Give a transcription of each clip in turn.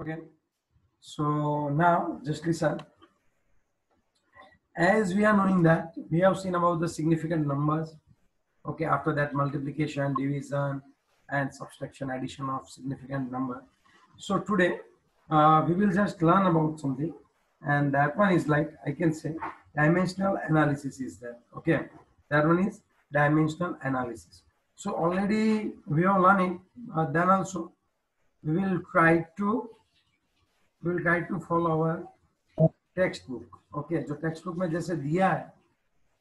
Okay. So now just listen. As we are knowing that we have seen about the significant numbers. Okay. After that multiplication, division, and subtraction, addition of significant number. So today uh, we will just learn about something, and that one is like I can say dimensional analysis is there. Okay. That one is dimensional analysis. So already we are learning. Uh, then also we will try to will try to follow our textbook okay जो textbook में जैसे दिया है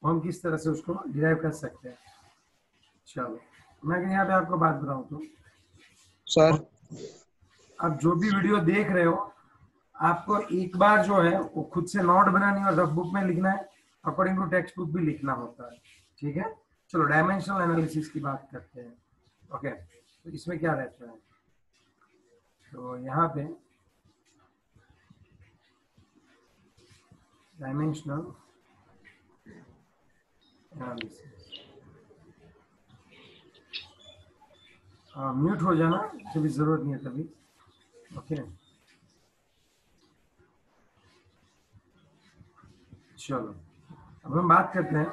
वो हम किस तरह से उसको डिराइव कर सकते हैं? चलो मैं यहाँ पे आपको बात बताऊँ तो। सर। आप जो भी वीडियो देख रहे हो आपको एक बार जो है वो खुद से नोट बनानी और रफ बुक में लिखना है अकॉर्डिंग टू टेक्स्ट बुक भी लिखना होता है। ठीक है? चलो डायमेंशनल एनालिसिस की बात करते हैं। ओके तो इसमें क्या रहता है? तो यहाँ पे डायमेंशनल एनालिसिस म्यूट हो जाना कभी ज़रूरत नहीं है कभी ओके चलो। अब हम बात करते हैं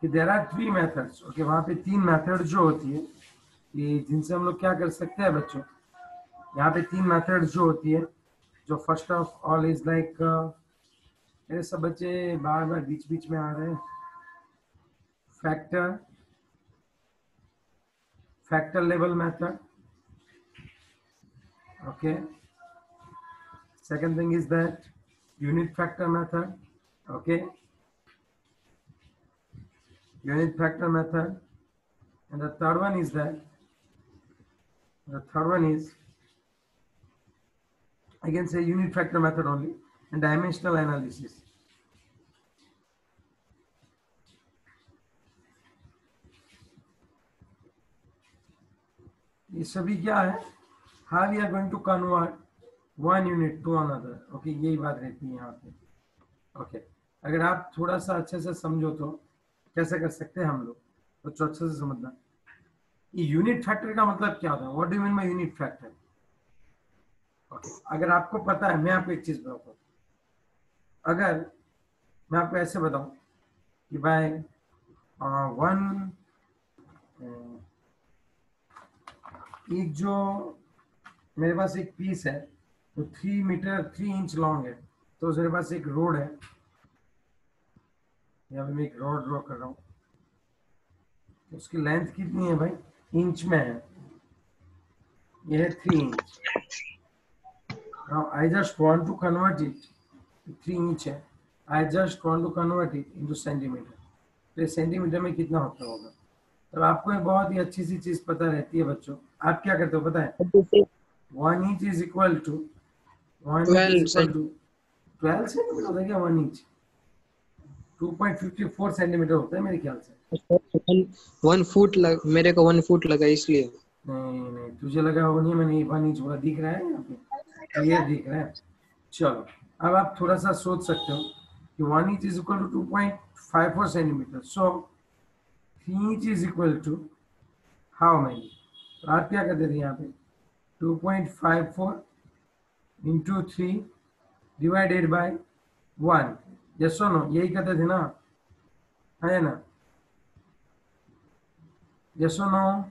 कि there are three methods okay वहाँ पे तीन मेथड जो होती है कि जिनसे हम लोग क्या कर सकते हैं बच्चों? यहाँ पे तीन मेथड जो होती है, जो first of all is like मेरे सब बच्चे बार बार बीच बीच में आ रहे हैं। Factor factor level method okay second thing is that unit factor method okay unit factor method and the third one is that the third one is I can say unit factor method only and dimensional analysis ये सभी क्या है? how we are going to convert one unit to another. Okay, यही बात रहती है यहाँ पे। Okay, अगर आप थोड़ा सा अच्छे से समझो तो कैसे कर सकते हैं हम लोग? बच्चों, अच्छे से समझना। यूनिट फैक्टर का मतलब क्या होता है what do mean by unit factor okay अगर आपको पता है, मैं आपको एक चीज़ बताता अगर मैं आपको ऐसे बताऊँ कि बाय वन एक जो मेरे पास एक पीस है तो three metre three inch long है। तो मेरे पास एक रोड है। यहाँ पे मैं एक रोड ड्रॉ कर रहा हूँ। तो उसकी लेंथ कितनी है भाई? इंच में है। ये है three inch now, I just want to convert it three inch है। I just want to convert it into centimeter तो सेंटीमीटर में कितना होता होगा? तो आपको एक बहुत ही अच्छी सी चीज़ पता रहती है बच्चों। आप क्या करते हो पता है? One inch is equal to one twelve centimetre होता है क्या one inch two point fifty four centimetre होता है मेरे ख्याल से। वन फुट लग, मेरे को वन फुट लगा इसलिए। नहीं नहीं तुझे लगा वो नहीं मैंने वन इंच बोला दिख रहा है यहाँ पे? क्लियर दिख रहा है। चलो अब आप थोड़ा सा सोच सकते हो कि one inch is equal to two point five four centimetre so three inch is equal to how many तो आप क्या करते थे यहाँ पे? Two point five four into three divided by one yes no यही कहते थे ना? है ना? यस नो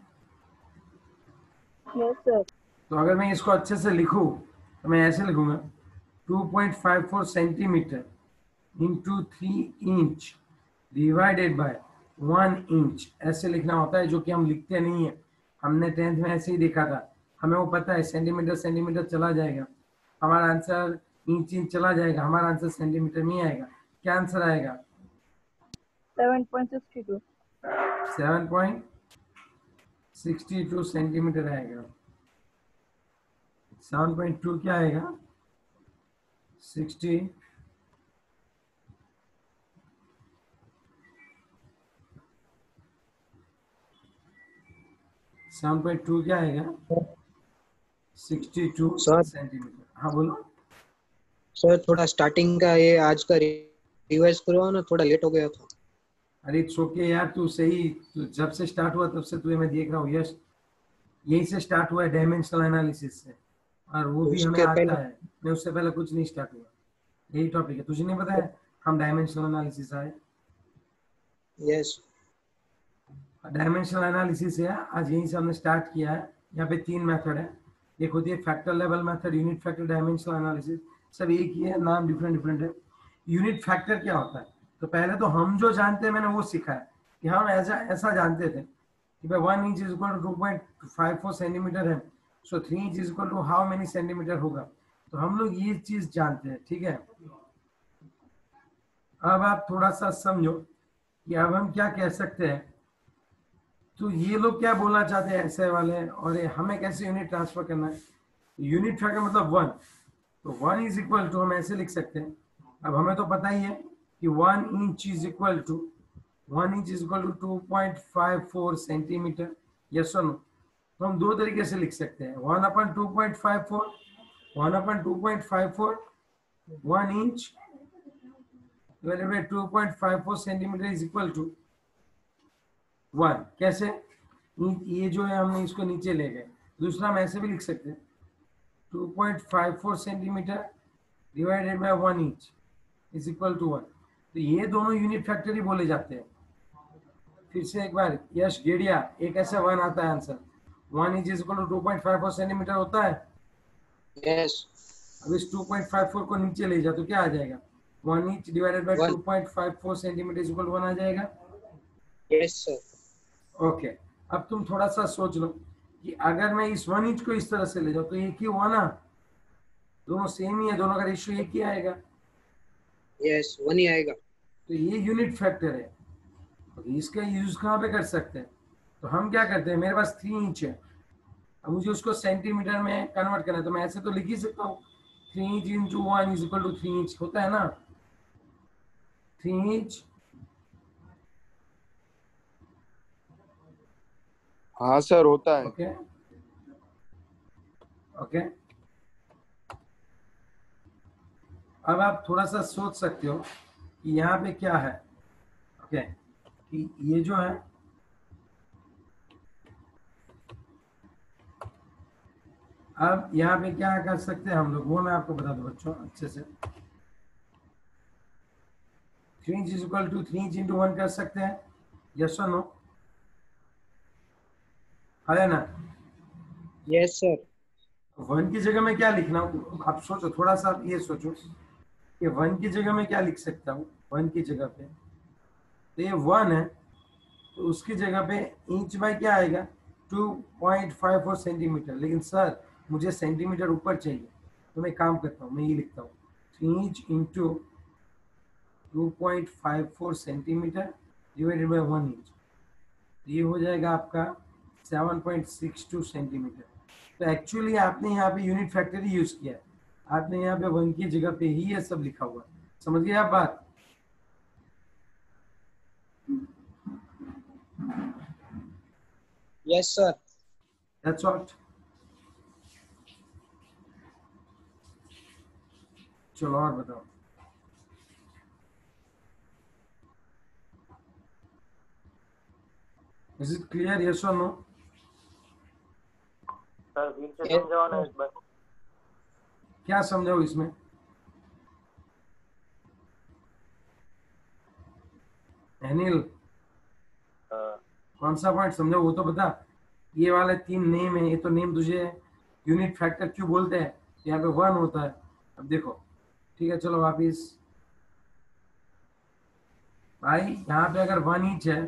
यस सर तो अगर मैं इसको अच्छे से लिखूं तो मैं ऐसे लिखूँगा 2.54 centimetre into three inch divided by one inch ऐसे लिखना होता है जो कि हम लिखते नहीं है। हमने टेंथ में ऐसे ही देखा था। हमें वो पता है सेंटीमीटर सेंटीमीटर चला जाएगा। हमारा आंसर इंच इंच चला जाएगा। हमारा आंसर सेंटीमीटर में आएगा। क्या आंसर आएगा? 7.62 seven point sixty two centimetre आएगा। सेवन पॉइंट टू क्या आएगा? सिक्सटी सेवन पॉइंट टू क्या आएगा? सिक्सटी टू सेंटीमीटर हाँ बोलो। सर थोड़ा स्टार्टिंग का ये आज का रिवाइज करो ना थोड़ा लेट हो गया था। अरे इट्स ओके यार तू सही तू जब से स्टार्ट हुआ तब से तुझे मैं देख रहा हूँ। यश यही से स्टार्ट हुआ है डायमेंशनल एनालिसिस से। और वो भी हमें आता है। मैं उससे पहले कुछ नहीं स्टार्ट हुआ। यही टॉपिक है। तुझे नहीं पता है? हम डायमेंशनल एनालिसिस आए। यस डायमेंशनल एनालिसिस है, आज यहीं से हमने स्टार्ट किया है। यहाँ पे तीन मेथड है। एक होती है factor level method unit factor dimensional analysis सब एक ही है, नाम डिफरेंट डिफरेंट है। यूनिट फैक्टर क्या होता है? तो पहले तो हम जो जानते हैं, मैंने वो सीखा है कि हम ऐसा ऐसा जानते थे कि भाई one inch is equal to point five four centimetre है। So three inch is equal to how many centimetre होगा? तो हम लोग ये चीज़ जानते हैं, ठीक है? अब आप थोड़ा सा समझो कि अब हम क्या कह सकते हैं? तो ये लोग क्या बोलना चाहते हैं ऐसे वाले? और ये हमें कैसे यूनिट ट्रांसफ़र करना है? यूनिट फैक्टर मतलब वन तो वन इज़ इक्वल टू हम ऐसे लिख सकते हैं। अब हमें तो पता ही है कि one inch is equal to one inch is equal to two point five four centimetre yes और नो तो हम दो तरीके से लिख सकते हैं। One upon two point five four one upon two point five four one inch divided by 2.54 centimetre is equal to one कैसे? ये जो है हमने इसको नीचे ले गए। दूसरा हम ऐसे भी लिख सकते हैं। 2.54 centimetre divided by one inch is equal to one तो ये दोनों यूनिट फैक्टर ही बोले जाते हैं। फिर से एक बार यश गेड़िया एक ऐसा वन आता है answer one inch is equal to two point five four centimetre होता है? यस अब इस 2.54 को नीचे ले जाओ तो क्या आ जाएगा? One inch divided by One. 2.54 centimetre equal one आ जाएगा? यस सर ओके अब तुम थोड़ा सा सोच लो कि अगर मैं इस वन इंच को इस तरह से ले जाऊँ तो एक ही हुआ ना? दोनों सेम ही है दोनों का रेशियो एक ही आएगा। यस वन ही आएगा। तो ये यूनिट फैक्टर है। तो इसका यूज़ कहाँ पे कर सकते हैं? तो हम क्या करते हैं मेरे पास थ्री इंच है। अब मुझे उसको सेंटीमीटर में कन्वर्ट करना है तो मैं ऐसे तो लिख ही सकता हूँ। Three inch into one is equal to three inch होता है ना? थ्री इंच हाँ सर होता है। ओके ओके अब आप थोड़ा सा सोच सकते हो कि यहाँ पे क्या है। ओके कि ये जो है, अब यहाँ पे क्या कर सकते हैं हम लोग? वो मैं आपको बता दूँ बच्चों, अच्छे से। Three inch is equal to three inch into one कर सकते हैं। यस और नो है ना? यस सर वन की जगह में क्या लिखना आप सोचो थोड़ा सा ये सोचो कि वन की जगह में क्या लिख सकता हूँ? वन की जगह पे। तो ये वन है तो उसकी जगह पे इंच बाय क्या आएगा? 2.54 सेंटीमीटर लेकिन सर मुझे सेंटीमीटर ऊपर चाहिए। तो मैं काम करता हूँ मैं ये लिखता हूँ। Inch into two point five four centimetre divided by one inch ये हो जाएगा आपका 7.62 सेंटीमीटर तो एक्चुअली आपने यहाँ पे यूनिट फैक्टर ही यूज़ किया है आपने यहाँ पे वन की जगह पे ही ये सब लिखा हुआ है समझ गए आप बात यस सर That's all. चलो और बताओ Is it clear? Yes or no? Sir फिर से समझाओ ना एक बार क्या समझाओ इसमें? अनिल हाँ, कौन सा पॉइंट समझाओ वो तो बता। ये वाले तीन नेम है ये तो नेम तुझे यूनिट फैक्टर क्यों बोलते हैं? यहाँ पे वन होता है। अब देखो। ठीक है चलो वापिस। भाई यहाँ पे अगर वन इंच है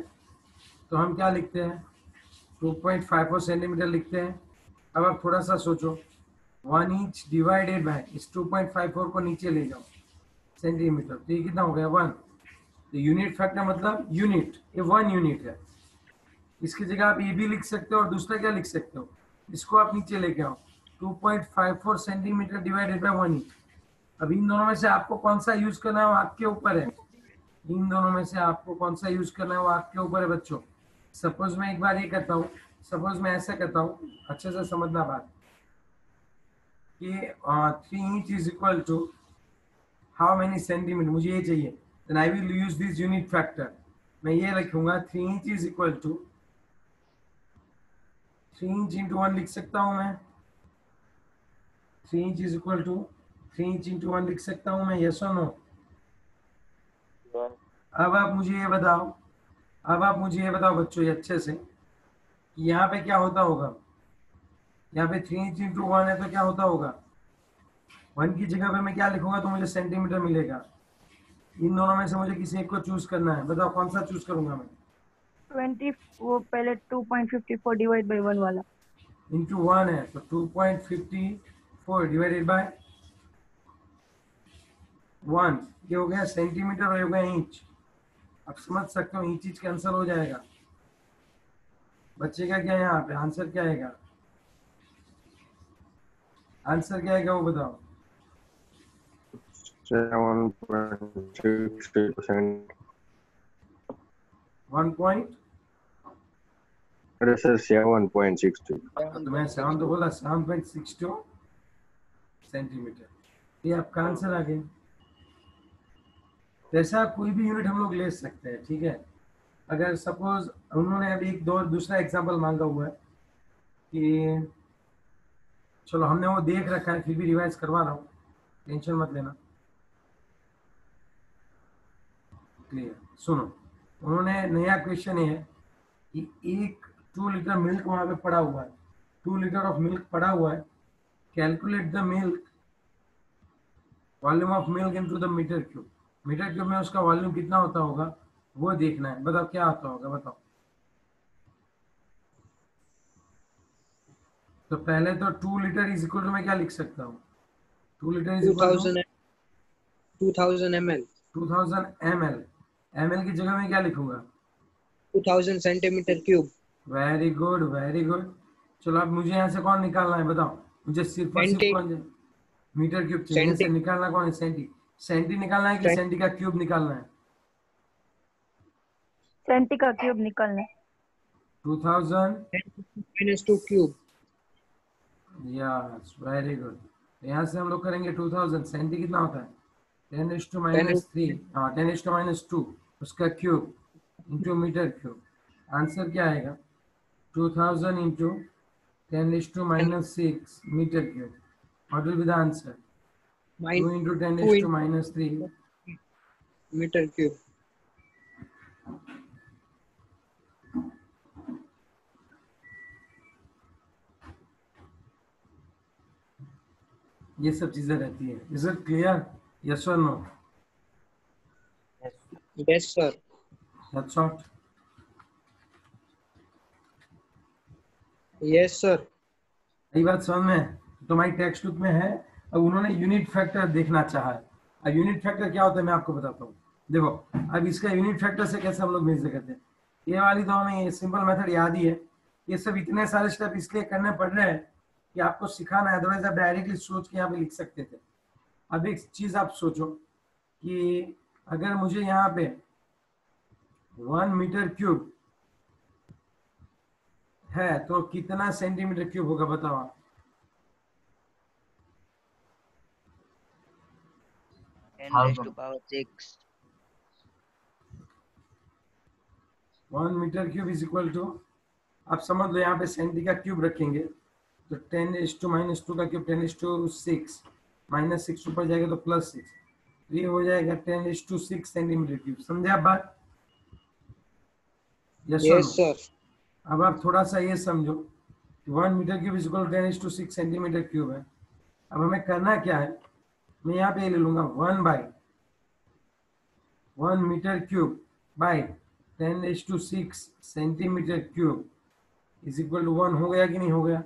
तो हम क्या लिखते हैं? 2.54 सेंटीमीटर लिखते हैं। अब आप थोड़ा सा सोचो। वन इंच डिवाइडेड बाय इस 2.54 को नीचे ले जाओ। सेंटीमीटर तो ये कितना हो गया? वन तो यूनिट फैक्टर मतलब यूनिट ये वन यूनिट है। इसकी जगह आप ये भी लिख सकते हो और दूसरा क्या लिख सकते हो? इसको आप नीचे लेके आओ। 2.54 centimetre divided by one inch अब इन दोनों में से आपको कौन सा यूज़ करना है वो आपके ऊपर है। इन दोनों में से आपको कौन सा यूज़ करना है वो आपके ऊपर है बच्चों। सपोज़ मैं एक बार ये करता हूँ। सपोज़ मैं ऐसा करता हूँ अच्छे से समझना बात। कि three inch is equal to how many centimetre मुझे ये चाहिए। Then I will use this unit factor मैं ये लिखूँगा three inch is equal to three inch into one लिख सकता हूँ मैं। Three inch is equal to three inch into one लिख सकता हूँ मैं यस और नो अब आप मुझे ये बताओ अब आप मुझे ये बताओ बच्चों ये अच्छे से। यहाँ पे क्या होता होगा? यहाँ पे थ्री इंच इंटू वन है तो क्या होता होगा? वन की जगह पे मैं क्या लिखूँगा तो मुझे सेंटीमीटर मिलेगा। इन दोनों में से मुझे किसी एक को चूज़ करना है। बताओ कौन सा चूज़ करूँगा मैं? ट्वेंटी वो पहले two point fifty four divide by one वाला। इंटू वन है तो two point fifty four divided by one ये हो गया सेंटीमीटर और हो गया इंच अब समझ सकते हो इंच इंच कैंसिल हो जाएगा। बच्चे का क्या है यहाँ पे? आंसर क्या आएगा? आंसर क्या आएगा वो बताओ. वन पॉइंट अरे sir seven point six two तो मैं सेवन तो बोला seven point six two centimetre ये आपका आंसर आ गया। ऐसा कोई भी यूनिट हम लोग ले सकते हैं ठीक है? अगर सपोज़ उन्होंने अभी एक दो, दूसरा एग्ज़ाम्पल मांगा हुआ है कि चलो हमने वो देख रखा है, फिर भी रिवाइज करवा रहा हूँ। टेंशन मत लेना। क्लियर सुनो, उन्होंने नया क्वेश्चन है कि एक टू लीटर मिल्क वहाँ पे पड़ा हुआ है। टू लीटर ऑफ़ मिल्क पड़ा हुआ है। Calculate the milk volume of milk into the metre cube metre cube में उसका वॉल्यूम कितना होता होगा? वो देखना है। बताओ क्या होता होगा बताओ। तो पहले तो two litre is equal to मैं क्या लिख सकता हूँ? Two litre is equal to thousand M L two thousand M L M L की जगह में क्या लिखूँगा? Two thousand centimetre cube very good very good चलो अब मुझे यहाँ से कौन निकालना है बताओ। मुझे सिर्फ़ और सिर्फ़ कौन मीटर क्यूब चाहिए। से निकालना कौन है? सेंटी सेंटी निकालना है कि सेंटी का क्यूब निकालना है? सेंटी का क्यूब निकलना। है two thousand minus two cube yes very good यहाँ से हम लोग करेंगे टू थाउज़ेंड सेंटी कितना होता है? Ten is to minus three हाँ ten is to minus two उसका cube into metre cube answer क्या आएगा? Two thousand into ten is to minus six metre cube what will be the answer? 2 mine into 10 Two is to in- minus 3 metre cube ये सब चीज़ें रहती है। Is it clear yes or no yes sir that's all yes sir यही बात समझ में? है? तुम्हारी टेक्स्ट बुक में है। अब उन्होंने यूनिट फैक्टर देखना चाहा है। अब यूनिट फैक्टर क्या होता है मैं आपको बताता हूँ। देखो अब इसका यूनिट फैक्टर से कैसे हम लोग मेजर करते हैं? ये वाली तो हमें ये सिंपल मेथड याद ही है। ये सब इतने सारे स्टेप इसलिए करने पड़ रहे हैं कि आपको सिखाना है अदरवाइज़ आप डायरेक्टली सोच के यहाँ पे लिख सकते थे। अब एक चीज़ आप सोचो कि अगर मुझे यहाँ पे वन मीटर क्यूब है तो कितना सेंटीमीटर क्यूब होगा बताओ आप. One metre cube is equal to आप समझ लो यहाँ पे सेंटी का क्यूब रखेंगे। तो ten is to minus two का cube ten is to six minus six ऊपर जाएगा तो प्लस सिक्स तो ये हो जाएगा ten is to six centimetre cube समझे आप बात? यस सर अब आप थोड़ा सा ये समझो कि one metre cube is equal ten is to six centimetre cube है। अब हमें करना क्या है? मैं यहाँ पे ले लूँगा one by one metre cube by ten is to six centimetre cube is equal to one हो गया कि नहीं हो गया?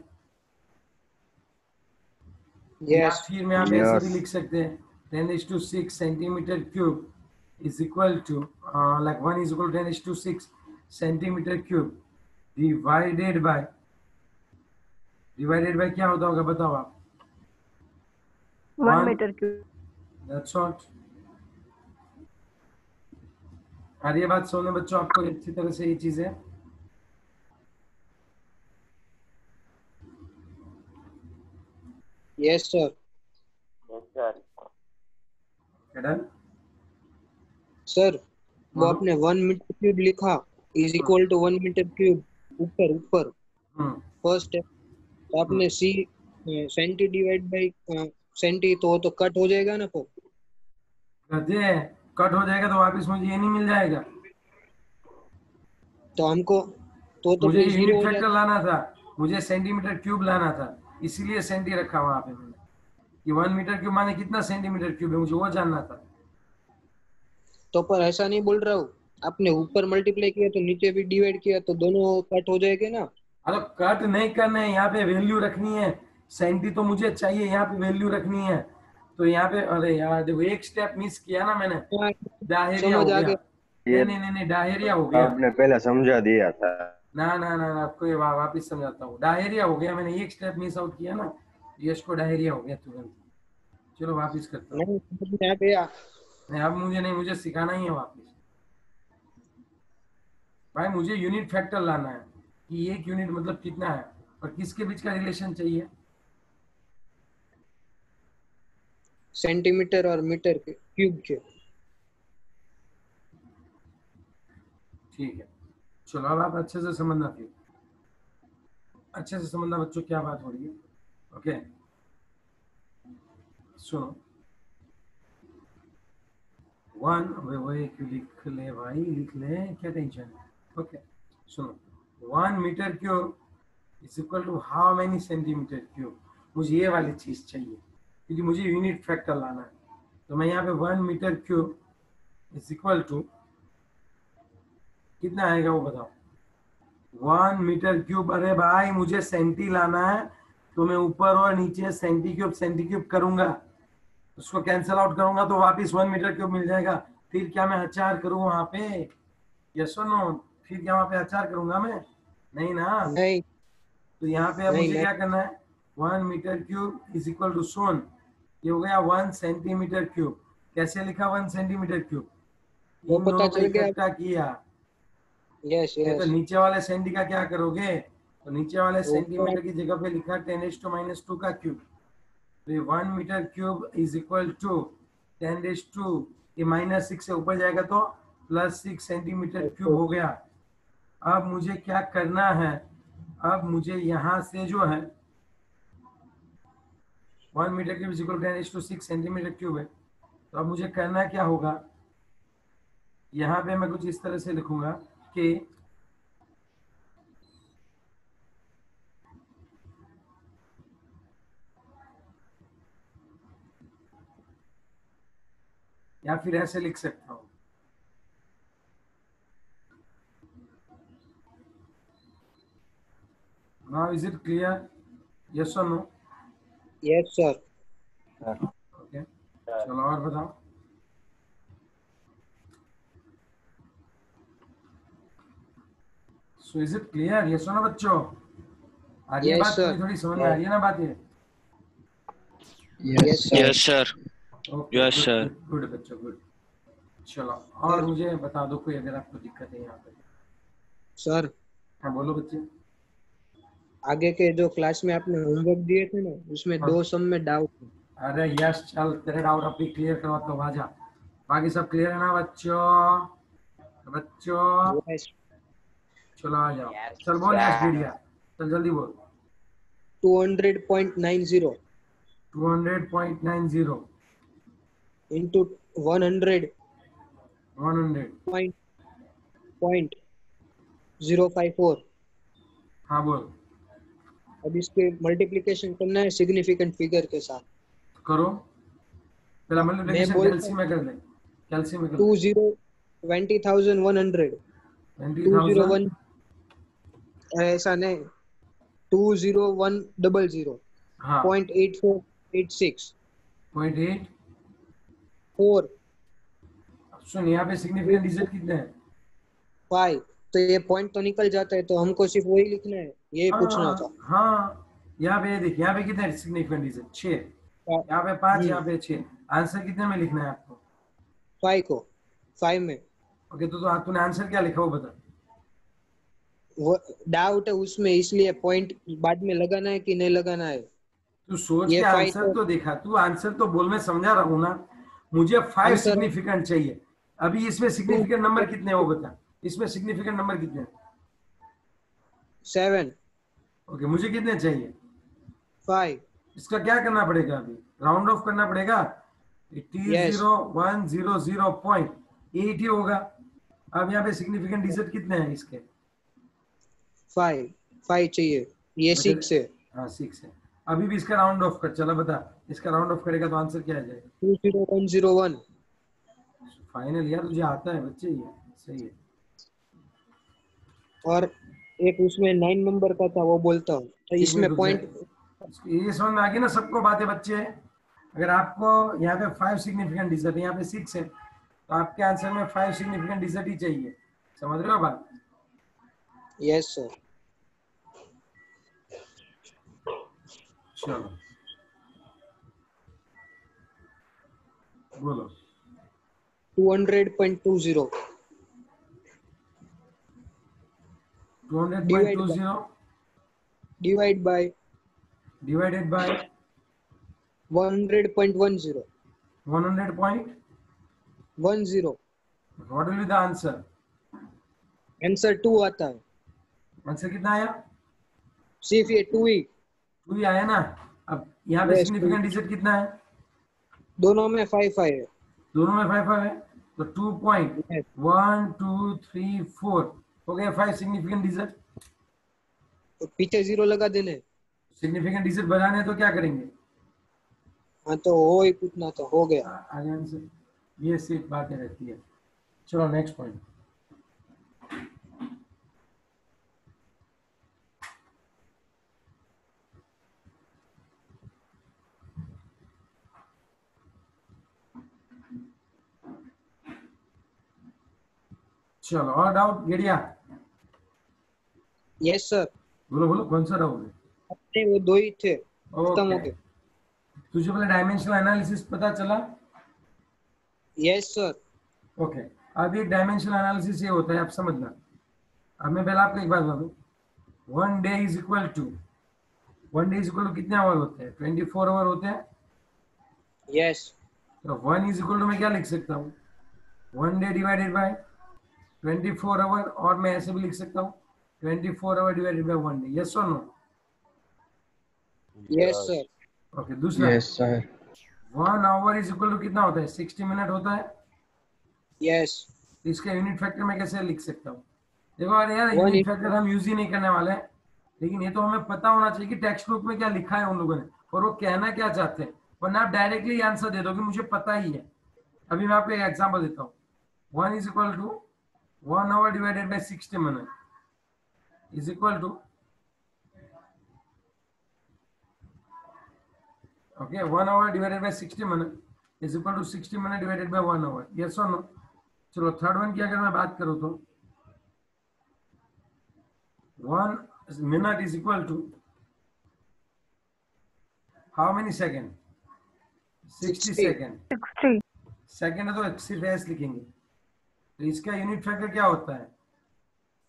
यस फिर में आप ऐसे भी लिख सकते हैं. Ten is to six centimetre cube is equal to like one is equal ten is to six centimetre cube divided by divided by क्या होता होगा बताओ आप? One metre cube that's all और ये बात सुनने बच्चों आपको अच्छी तरह से ये चीज़ें yes sir yes sir. Done sir वो हाँ। आपने वन मीटर क्यूब लिखा. Is equal to one metre cube ऊपर ऊपर. हम्म फ़र्स्ट है। तो आपने C centi divide by centi तो तो कट हो जाएगा ना फिर? हैं कट हो जाएगा तो वापस मुझे ये नहीं मिल जाएगा। तो हमको तो तो मुझे यूनिट फैक्टर लाना था। मुझे सेंटीमीटर क्यूब लाना था। इसीलिए सेंटी रखा वहाँ पे मैंने। कि वन मीटर क्यूब माने कितना सेंटीमीटर क्यूब है? मुझे वो जानना था। तो पर ऐसा नहीं बोल रहा हूँ। आपने ऊपर मल्टीप्लाई किया तो नीचे भी डिवाइड किया तो दोनों कट हो जाएँगे ना? अरे कट नहीं करना है। यहाँ पे वैल्यू रखनी है। सेंटी तो मुझे चाहिए। यहाँ पे वैल्यू रखनी है। तो यहाँ पे अरे यार देखो एक स्टेप मिस किया ना मैंने। हाँ, डायरिया हो गया। गया। नहीं नहीं नहीं नहीं डायरिया हो गया। आपने पहले समझा दिया था। ना ना ना आपको ये वापिस समझाता हूँ। डायरिया हो गया मैंने एक स्टेप मिस आउट किया ना यश को डायरिया हो गया तुरंत। चलो वापिस करता हूँ। नहीं अब मुझे नहीं मुझे सिखाना ही है वापिस। भाई मुझे यूनिट फैक्टर लाना है कि एक यूनिट मतलब कितना है और किसके बीच का रिलेशन चाहिए। सेंटीमीटर और मीटर के क्यूब के। ठीक है। चलो अब आप अच्छे से समझना फिर अच्छे से समझना बच्चों, क्या बात हो रही है। ओके? सुनो। वन, वे, वो एक लिख ले भाई? लिख ले, क्या टेंशन है ओके, सुनो। One metre cube is equal to how many centimetre cube मुझे ये वाली चीज़ चाहिए, क्योंकि मुझे यूनिट फैक्टर लाना है। तो मैं यहाँ पे one metre cube is equal to कितना आएगा वो बताओ? वन मीटर क्यूब अरे भाई मुझे सेंटी लाना है तो मैं ऊपर और नीचे सेंटी क्यूब सेंटी क्यूब करूँगा। उसको कैंसिल आउट करूँगा तो वापस वन मीटर क्यूब मिल जाएगा। फिर क्या मैं अचार करूँ वहाँ पे? यस नो फिर क्या वहाँ पे अचार करूँगा मैं? नहीं ना? नहीं। तो यहाँ पे अब मुझे क्या करना है? One metre cube is equal to सोन ये हो गया वन सेंटीमीटर क्यूब कैसे लिखा वन सेंटीमीटर क्यूब वो पता चल गया। किया। यस ये तो नीचे वाले सेंटी का क्या करोगे? तो नीचे वाले सेंटीमीटर की जगह पे लिखा ten is to minus two का क्यूब। तो one metre cube is equal to ten is to ये माइनस सिक्स से ऊपर जाएगा तो प्लस सिक्स सेंटीमीटर क्यूब हो गया। अब मुझे क्या करना है? अब मुझे यहाँ से जो है one metre cube is equal ten is to six centimetre cube है। तो अब मुझे करना क्या होगा? यहाँ पे मैं कुछ इस तरह से लिखूँगा। कि या फिर ऐसे लिख सकता हूँ। Now is it clear yes or no yes sir okay चलो और बताओ। So is it clear yes no बच्चों? आगे Yes, बात थोड़ी समझ में आ रही है। ना बात ये yes sir Yes, sir. Okay Yes, good बच्चों गुड चलो और मुझे बता दो कोई अगर आपको दिक्कत है यहाँ पे। सर हाँ बोलो बच्चे। आगे के जो क्लास में आपने होमवर्क दिए थे ना उसमें हाँ। दो सम में डाउट अरे यस चल तेरे डाउट अपनी क्लियर करवाता हूँ आजा बाकी सब क्लियर है ना बच्चों? बच्चों? यस चला आ जाओ चल बहुत नेक्स्ट वीडियो चल जल्दी बोल। 200.90 200.90 into 100 100 point. Point. 054 हाँ बोल। अब इसके मल्टीप्लिकेशन करना है सिग्निफिकेंट फिगर के साथ। करो। पहला मल्टीप्लिकेशन कैलसी में कर ले। कैलसी में कर 20100 20100 ऐसा नहीं two zero one double zero हाँ। Point eight four eight six point eight four सुन यहाँ पे सिग्निफिकेंट डिजिट कितने हैं? फाइव तो ये पॉइंट तो निकल जाता है तो हमको सिर्फ़ वही लिखना है यही पूछना था। हाँ, हाँ यहाँ पे देख यहाँ पे कितने सिग्निफिकेंट डिजिट छह। यहाँ पे पाँच हम्म। यहाँ पे छह। आंसर कितने में लिखना है आपको? फाइव को। फाइव में। ओके तो, तो तूने आंसर क्या लिखा वो बता। वो डाउट है उसमें इसलिए पॉइंट बाद में लगाना है कि नहीं लगाना है? तू सोच के आंसर तो- तो देखा तू आंसर तो बोल मैं समझा रहा हूँ ना। मुझे फाइव सिग्निफिकेंट चाहिए। अभी इसमें सिग्निफिकेंट नंबर कितने हैं बता? इसमें सिग्निफिकेंट नंबर कितने? सेवन ओके मुझे कितने चाहिए? फाइव इसका क्या करना पड़ेगा अभी? राउंड ऑफ़ करना पड़ेगा? Zero one zero zero point eight ही होगा। अब यहाँ पे सिग्निफिकेंट डिजिट कितने हैं इसके? फाइव फाइव चाहिए। ये सिक्स है। हाँ सिक्स है। अभी भी इसका राउंड ऑफ़ कर चला बता। इसका राउंड ऑफ़ करेगा तो आंसर क्या आ जाएगा? Two zero one zero one final यार तुझे आता है बच्चे ये। सही है। और एक उसमें नाइन नंबर का था वो बोलता हूँ। तो इसमें पॉइंट ये समझ में आ गई ना सबको बातें बच्चे? अगर आपको यहाँ पे फाइव सिग्निफिकेंट डिजिट है यहाँ पे सिक्स है तो आपके आंसर में फाइव सिग्निफिकेंट डिजिट ही चाहिए। समझ रहे हो बात? Yes sir two Divide by- zero divide by divided by one hundred point one zero one hundred point one zero what will be the answer answer to आता है। Answer कितना आया? सिर्फ़ ये टू ही टू ही आया ना? अब यहाँ पे सिग्निफिकेंट डिजिट कितना है? दोनों में फाइव फाइव है। दोनों में फाइव फाइव है? तो two point one two three four हो गया फाइव सिग्निफिकेंट डिजिट तो पीछे ज़ीरो लगा देने। सिग्निफिकेंट डिजिट बनाने हैं तो क्या करेंगे? हाँ तो हो ही पूछना था हो गया। आ- आगे आंसर। ये सिर्फ़ बातें रहती है। चलो नेक्स्ट पॉइंट चलो और डाउट गेड़िया? यस सर बोलो बोलो कौन सा डाउट है? अपने वो दो ही थे। खत्म हो गए। तुझे पहले डायमेंशनल एनालिसिस पता चला? यस सर ओके अब ये डायमेंशनल एनालिसिस ये होता है आप समझना। अब मैं पहले आपको एक बात बता दूँ one day is equal to one day is equal to कितने आवर होते हैं? ट्वेंटी फोर आवर होते हैं? यस तो वन इज़ इक्वल टू मैं क्या लिख सकता हूँ? One day divided by twenty four hour और मैं ऐसे भी लिख सकता हूँ twenty four hour divided by one day yes or no yes sir okay दूसरा। Yes sir one hour is equal to कितना होता है? सिक्सटी मिनट होता है। यस इसका यूनिट फैक्टर मैं कैसे लिख सकता हूँ? देखो अरे यार यूनिट फैक्टर हम यूज़ ही नहीं करने वाले हैं। लेकिन ये तो हमें पता होना चाहिए कि टेक्स्ट बुक में क्या लिखा है उन लोगों ने और वो कहना क्या चाहते हैं। वरना आप डायरेक्टली आंसर दे दो कि मुझे पता ही है। अभी मैं आपको एक एग्जांपल देता हूँ। One is equal to one hour divided by sixty minute is equal to okay one hour divided by 60 minute is equal to 60 minute divided by one hour yes or no? चलो third one की अगर मैं बात करूँ तो. One minute is equal to how many second 60 60. Second second है तो सिर्फ़ एस लिखेंगे. इसका यूनिट फैक्टर क्या होता है?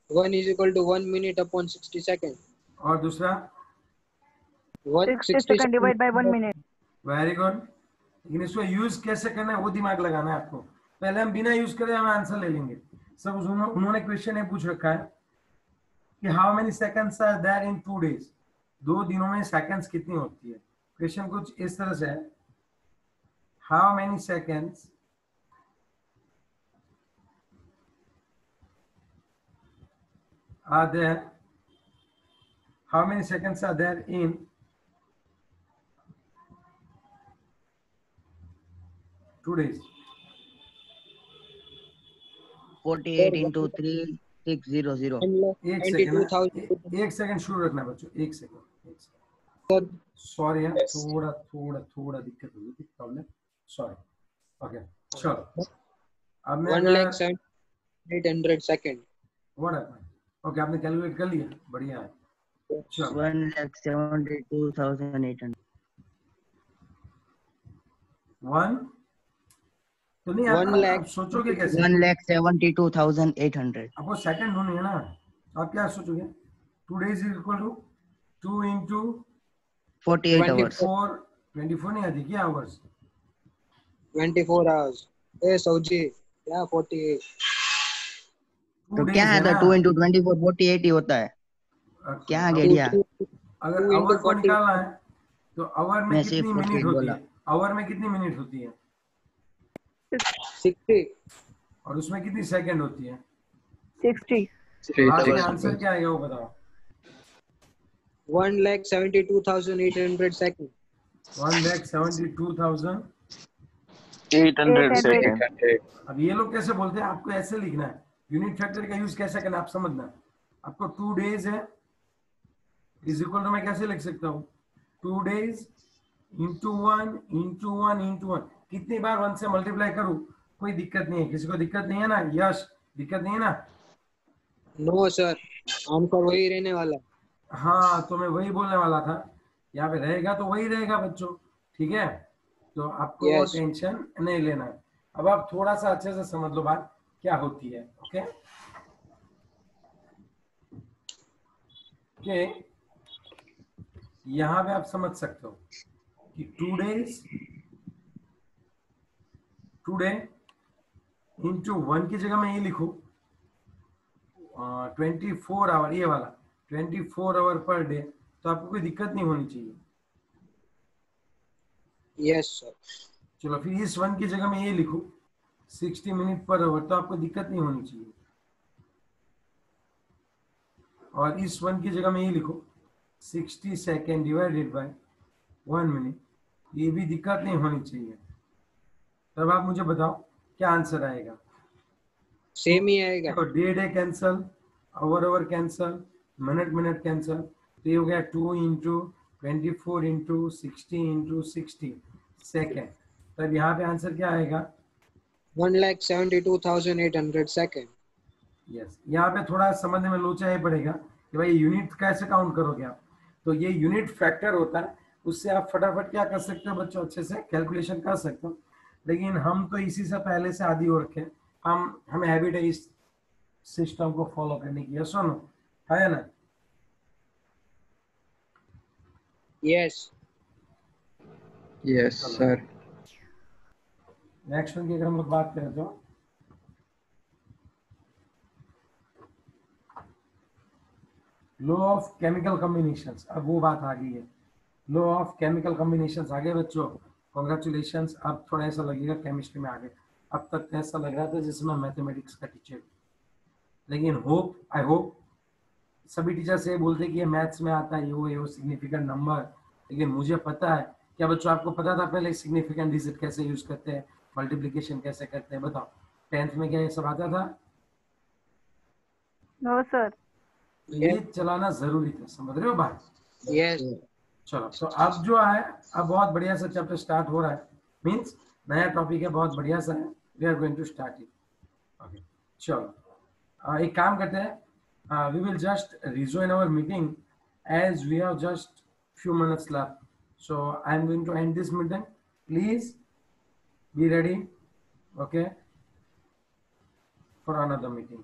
One is equal to one minute upon sixty second और दूसरा? One sixty second divide by one minute very good लेकिन इसको यूज़ कैसे करना है? वो दिमाग लगाना है आपको। पहले हम बिना यूज़ करे हम आंसर ले लेंगे। सब उन्होंने उन्होंने क्वेश्चन ये पूछ रखा है कि how many seconds are there in two days दो दिनों में सेकंड्स कितनी होती है? क्वेश्चन कुछ इस तरह से है। How many seconds are there how many seconds are there in? Two days. 48 into 3 600 एक सेकंड एक सेकंड शुरू रखना बच्चों एक सेकंड सर यार. थोड़ा थोड़ा थोड़ा दिक्कत हुई थी प्रॉब्लम सॉरी ओके चलो. अब मैं one lakh seven eight hundred second what happened okay आपने कैलकुलेट कर लिया? बढ़िया है। चलो 1 lakh 72800 वन तो नहीं सोचोगे कैसे? 1 lakh 72800 आपको सेकंड ढूंढनी है ना? तो आप क्या सोचोगे? Two days is equal to two into 48 Twenty hours four twenty four नहीं आती क्या आवर्स ट्वेंटी फोर आवर्स ए सौजी क्या फोर्टी एट तो क्या है तो 2 into 24 48 ही होता है। क्या अगर गेड़िया टू अवर को निकालना है तो आवर में कितनी मिनट होती बोला। है? आवर में कितनी मिनट होती है? सिक्सटी और उसमें कितनी सेकंड होती है? सिक्सटी लास्ट में आंसर क्या आएगा वो बताओ। One lakh seventy two thousand eight hundred second one lakh seventy two thousand 800 second अब ये लोग कैसे बोलते हैं? आपको ऐसे लिखना है। यूनिट फैक्टर का यूज़ कैसे करना आप समझना। आपको टू डेज़ है इज़ इक्वल टू मैं कैसे लिख सकता हूँ? Two days into one into one into one कितनी बार वन से मल्टीप्लाई करूँ? कोई दिक्कत नहीं है। किसी को दिक्कत नहीं है ना? यश दिक्कत नहीं है ना? नो सर आंसर वही रहने वाला। हाँ तो मैं वही बोलने वाला था। यहाँ पे रहेगा तो वही रहेगा बच्चों। ठीक है? तो आपको Yes. टेंशन नहीं लेना है। अब आप थोड़ा सा अच्छे से समझ लो बात। क्या होती है? ओके कि यहाँ पे आप समझ सकते हो कि two days two day into one की जगह मैं ये लिखू ट्वेंटी फोर आवर ये वाला twenty four hour per day तो आपको कोई दिक्कत नहीं होनी चाहिए। यस yes, सर चलो फिर इस वन की जगह मैं ये लिखू सिक्सटी मिनट पर आवर तो आपको दिक्कत नहीं होनी चाहिए। और इस वन की जगह में ये लिखो sixty second divided by one minute ये भी दिक्कत नहीं होनी चाहिए। तब आप मुझे बताओ क्या आंसर आएगा? सेम ही आएगा। तो day day cancel hour hour cancel minute minute cancel तो ये हो गया two into twenty four into sixty into sixty second तब यहाँ पे आंसर क्या आएगा? One lakh seventy two thousand eight hundred second. Yes यहाँ पे थोड़ा समझने में लोचा ये पड़ेगा कि भाई यूनिट कैसे काउंट करोगे आप? तो ये यूनिट फैक्टर होता है उससे आप फटाफट क्या कर सकते हो बच्चों अच्छे से कैलकुलेशन कर सकते हो। लेकिन हम तो इसी से पहले से आदि हो रखे हैं। हम हमें हैबिट है इस सिस्टम को फॉलो करने की। यस नो है ना? यस यस सर वन की अगर हम लोग बात करें तो। लो ऑफ़ केमिकल कॉम्बिनेशन अब वो बात आ गई है। लो ऑफ़ केमिकल कॉम्बिनेशन आ गए बच्चों। कॉन्ग्रेचुलेशन अब थोड़ा ऐसा लगेगा केमिस्ट्री में आ गए अब तक तो ऐसा लग रहा था जैसे मैं मैथमेटिक्स का टीचर लेकिन होप आई होप सभी टीचर से बोलते कि ये मैथ्स में आता है, ये वो ये वो सिग्निफिकेंट नंबर लेकिन मुझे पता है, क्या बच्चों आपको पता था पहले सिग्निफिकेंट डिजिट कैसे यूज़ करते हैं? मल्टीप्लिकेशन कैसे करते हैं बताओ। टेंथ में क्या ये सब आता था? नो सर तो ये चलाना ज़रूरी था समझ रहे हो बात? यस चलो तो अब जो है अब बहुत बढ़िया सा चैप्टर स्टार्ट हो रहा है। मींस नया टॉपिक है बहुत बढ़िया सा है। We are going to start it okay चलो। एक काम करते हैं। We will just rejoin in our meeting as we have just few minutes left. So i'm going to end this meeting. Please be ready okay for another meeting